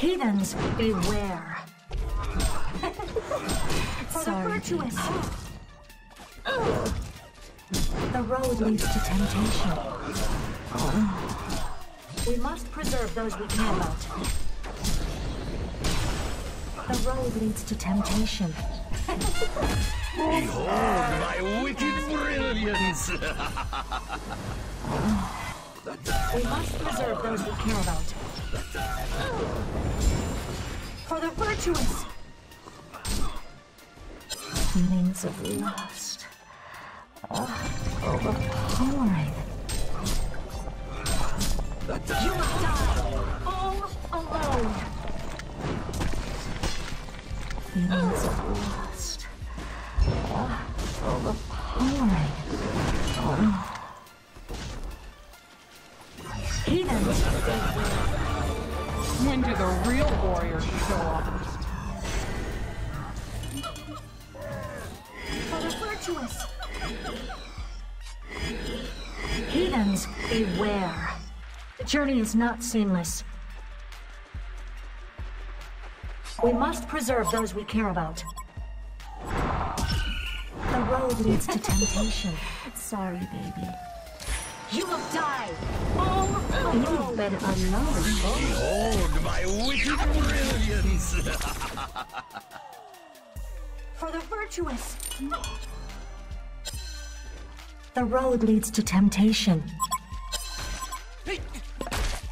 Heathens, beware. For Sorry, the virtuous. The road leads to temptation. We must preserve those we care about. The road leads to temptation. Behold my wicked brilliance! We must preserve those we care about. For the virtuous. Feelings of lust. Ah, overpowering. You will die all alone. Feelings of lust. Ah, overpowering. Heathens, When do the real warriors show up? for the virtuous. Heathens, beware. The journey is not seamless. We must preserve those we care about. The road leads to temptation. Sorry, baby. You will die. You've been. Behold my wicked brilliance! For the virtuous. The road leads to temptation.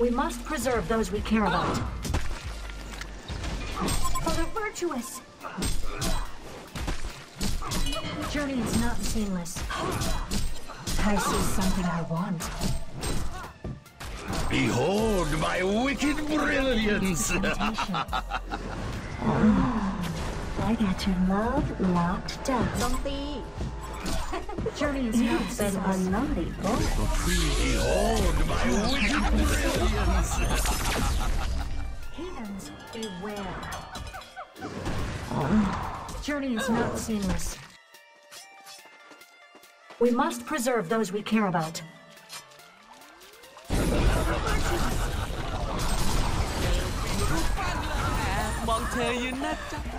We must preserve those we care about. For the virtuous. The journey is not seamless. I see something I want. Behold my wicked brilliance! I got your love locked down. Zombie! Journey's not been a naughty boy. Behold my wicked brilliance! Heathens, beware. Journey is not seamless. We must preserve those we care about. มองเธอยืนนะจ๊ะ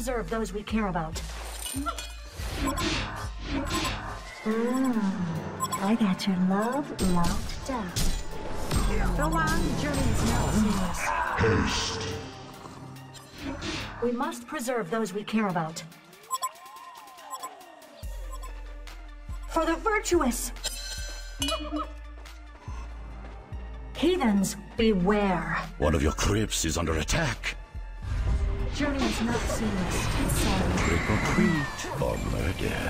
preserve those we care about. Mm, I got your love locked up. The long journey is not serious. Haste. We must preserve those we care about. For the virtuous! Heathens, beware. One of your crypts is under attack has not seen us. It's. Trick or treat or murder.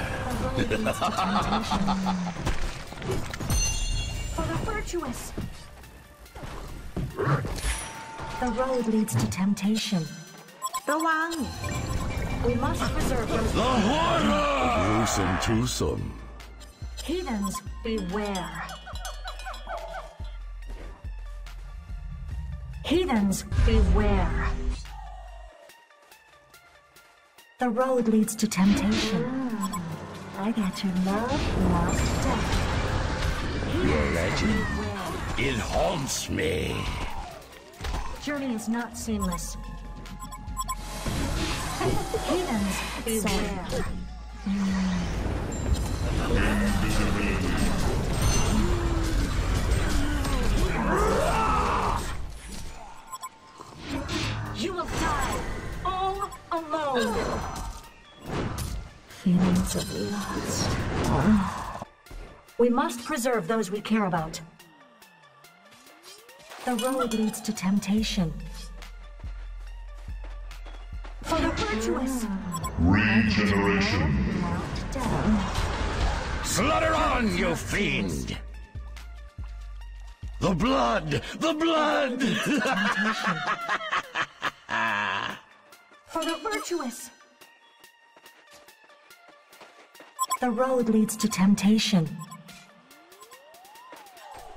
For the virtuous. The road leads to temptation. The one. We must preserve them. The horror! Gruesome twosome. Heathens, beware. Heathens, beware. The road leads to temptation. I got your love locked down. Your legend, it haunts me. Journey is not seamless. Heathens, beware. You will die all alone. Feelings of lust. Oh. We must preserve those we care about. The road leads to temptation. For the virtuous. Regeneration. Slaughter on, you fiend! The blood! The blood! For the virtuous. The road leads to temptation.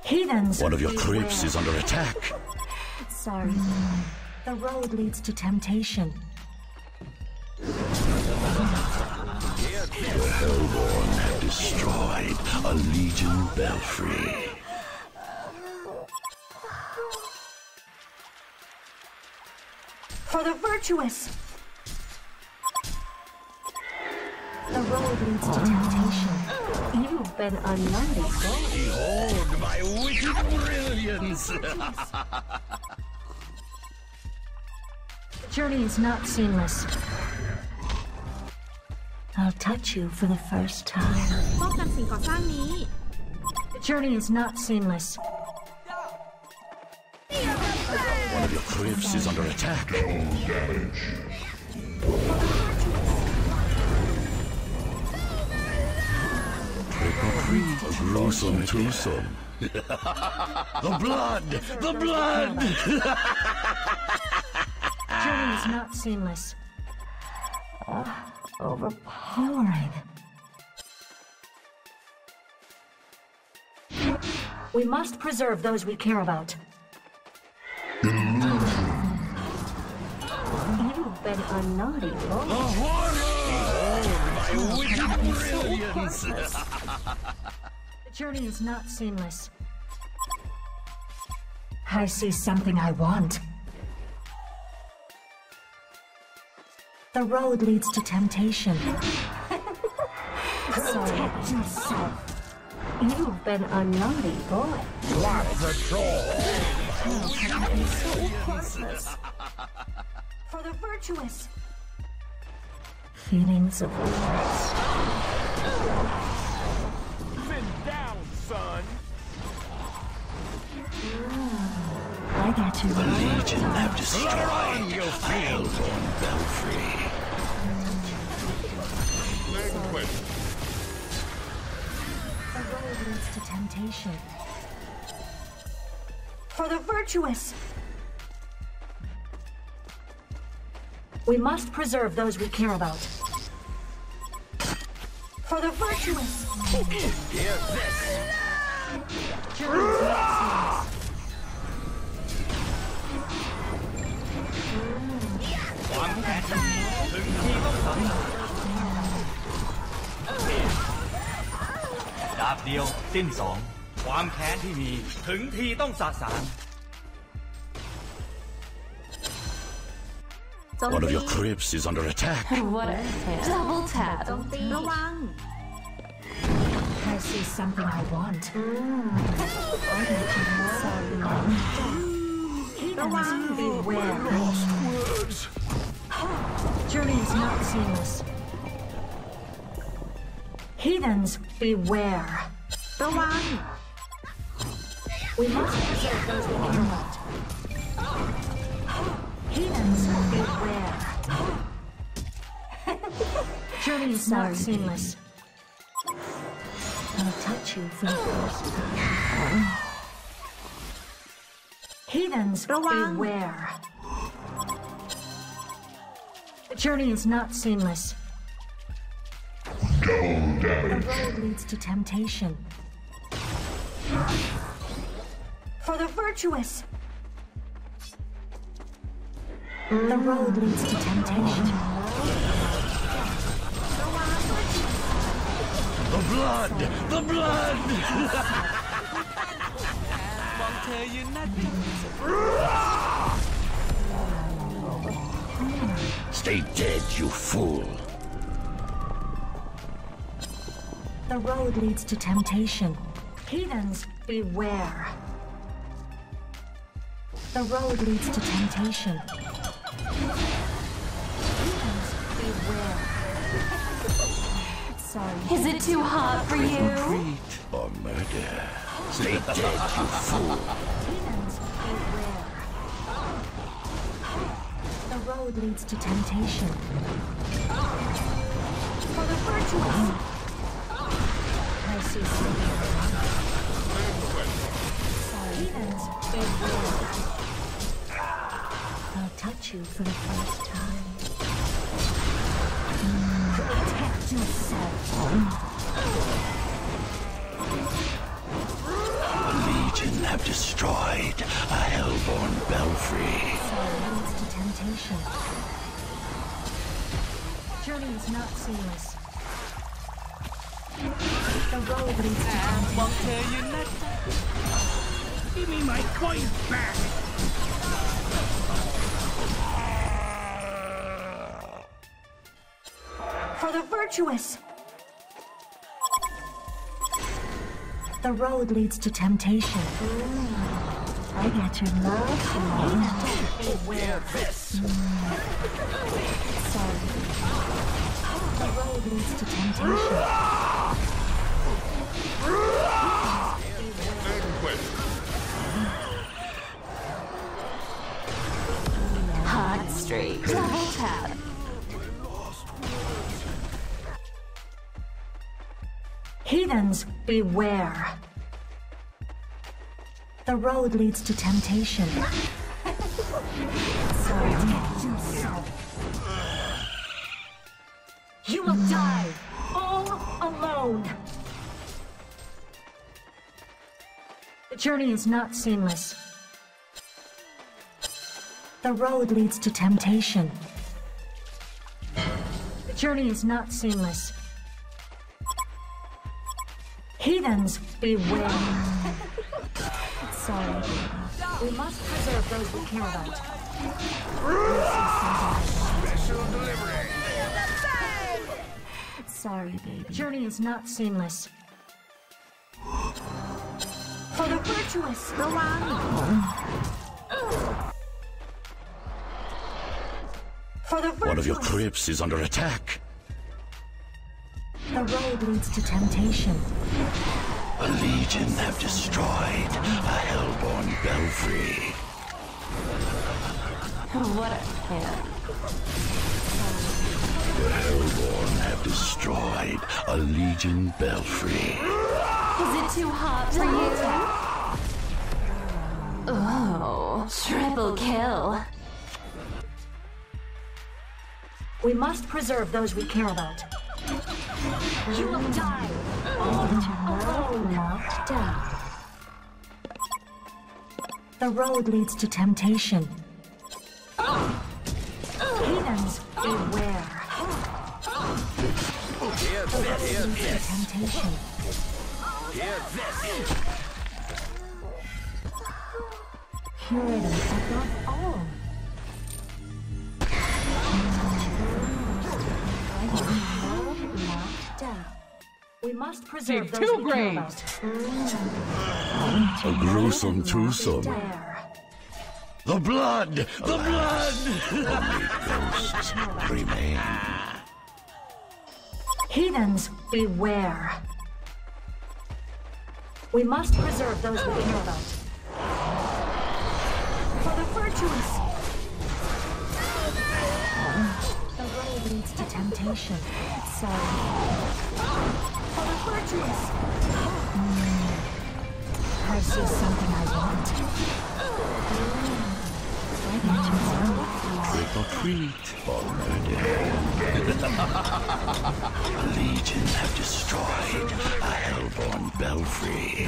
Heathens. One of your crypts is under attack. Sorry. The road leads to temptation. The Hellborn have destroyed a Legion belfry. For the virtuous. You've been unlearning. Behold my wicked brilliance! Journey is not seamless. I'll touch you for the first time. ป้องกันสิ่งก่อสร้างนี้ Journey is not seamless. One of your crypts is under attack. Double damage. A gruesome twosome. the blood! The blood! The is not seamless. Ah, overpowering. We must preserve those we care about. You've been a naughty boy. my wicked brilliance! The journey is not seamless. I see something I want. The road leads to temptation. Protect yourself. You've been a naughty boy. For the virtuous. Feelings of loss. Sit down, son. I got you. The Legion have destroyed the Hellborn belfry. The road leads to temptation. For the virtuous. We must preserve those we care about. For the virtuous. Journey's not seamless. ค วามแค้นถึงที่ต้องสังดาบเดียวสิ้นสอง ความแค้นที่มีถึงทีต้องสาสางโจม One of ตี your crypts is under attack. What a double tap. โจมตีระวัง This is something I want. Mm. Go on, beware. Lost words. Journey's not seamless. Heathens, beware. Go on. We must preserve those we care about. Heathens, beware. Journey is not seamless. Ancients Heathens, beware. The journey is not seamless. Damage. The road leads to temptation. For the virtuous! The road leads to temptation. blood! The blood! Stay dead, you fool! The road leads to temptation. Heathens, beware. The road leads to temptation. sorry. Is it too hot for you? Treat or murder. Stay dead, you fool. Demons beware. The road leads to temptation. For the virtuous. I see something. Demons beware. I'll touch you for the first time. Destroyed a hellborn belfry. Sorry leads to temptation. Journey is not seamless. The road leads to temptation. Give me my coins back! For the virtuous! The road leads to temptation. I got your love. Beware this. Sorry. The road leads to temptation. Hot streak. Double tap. Heathens, beware. The road leads to temptation. You will die all alone. The journey is not seamless. The road leads to temptation. The journey is not seamless. Heathens, beware. Sorry. We must preserve those we care about. Special delivery. Sorry, baby. Journey is not seamless. For the virtuous, the one. For the. One of your crypts is under attack. The road leads to temptation. A legion have destroyed a hellborn belfry. What a hit. The hellborn have destroyed a legion belfry. Is it too hot for you? Oh, triple kill. We must preserve those we care about. You will die. The road leads to temptation. Heathens, beware. The road leads to temptation. Purity above all. We must preserve Dig two we graves. A gruesome twosome. The blood! The blood! Only ghosts remain. Heathens, beware. We must preserve those we care about. For the virtuous. The road leads to temptation. Sorry for the virtuous. Mm. Something I want. Trick or treat or murder. the Legion have destroyed a hellborn belfry.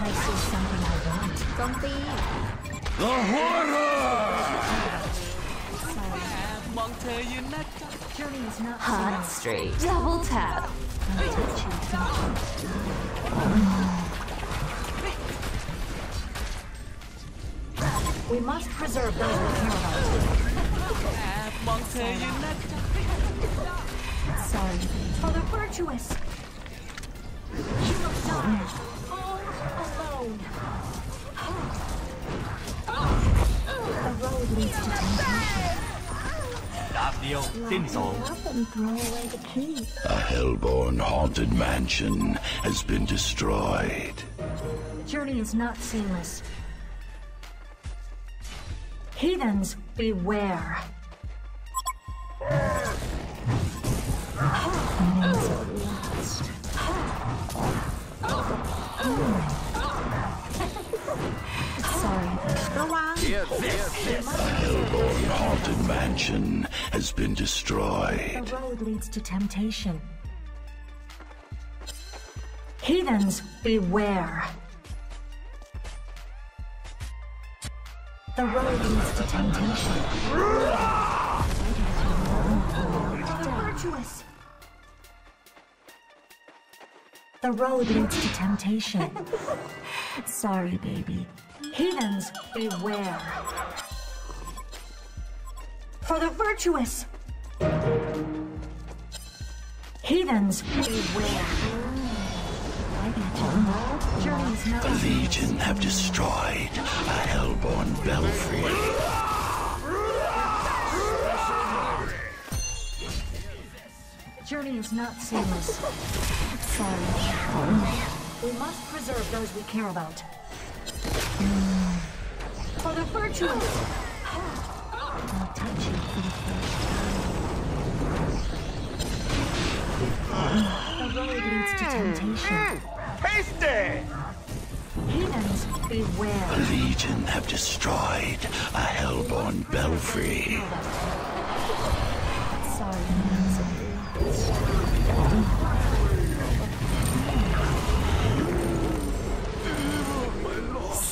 I see something I want. Something. The horror! Hot streak. Double tap. We must preserve those we care about. Sorry. For the virtuous. You will die all alone. A hellborn haunted mansion has been destroyed. The journey is not seamless. Heathens, beware. sorry. Go on. Hellborn Haunted Mansion has been destroyed. The road leads to temptation. Heathens, beware. The road leads to temptation. Virtuous. The road leads to temptation. Sorry, baby. Heathens, beware. For the virtuous. Heathens, beware. I got you. Journey's not The Legion have destroyed a Hellborn belfry. Journey is not seamless. Sorry. We must preserve those we care about. For the virtuous. I'll touch you for the first time. The road leads to temptation. Hasty! Heathens, beware. The Legion have destroyed a Hellborn belfry.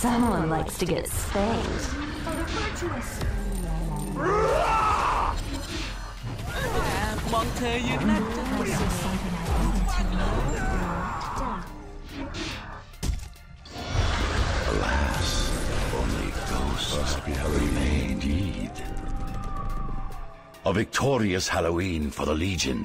Someone likes to get spanked. For the virtuous. มองเธอยืนนั่น I see something I wanted to know. Death. Alas, only ghosts remain indeed. A victorious Halloween for the Legion.